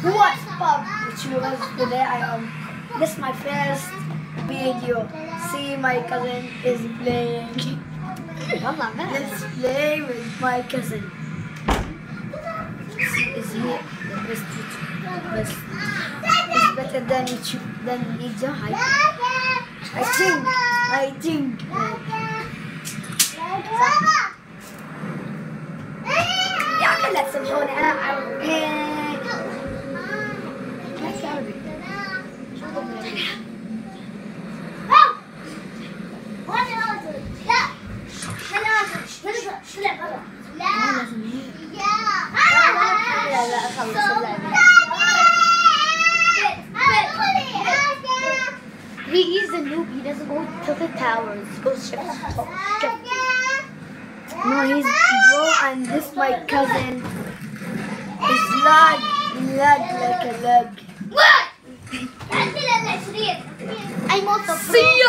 What's up, YouTubers? Today I am. This is my first video. See, my cousin is playing. والله ما Let's play with my cousin. Is he the best YouTuber? Best. Is better than YouTube than Ninja Hype. I think. I think. يا أخي لا تسمحوني أنا عربي. He's a noob. He doesn't go to the towers. He goes to the top. No, he's bro, and this my cousin. He's lag, lag like a lag. What? I'm also. Free.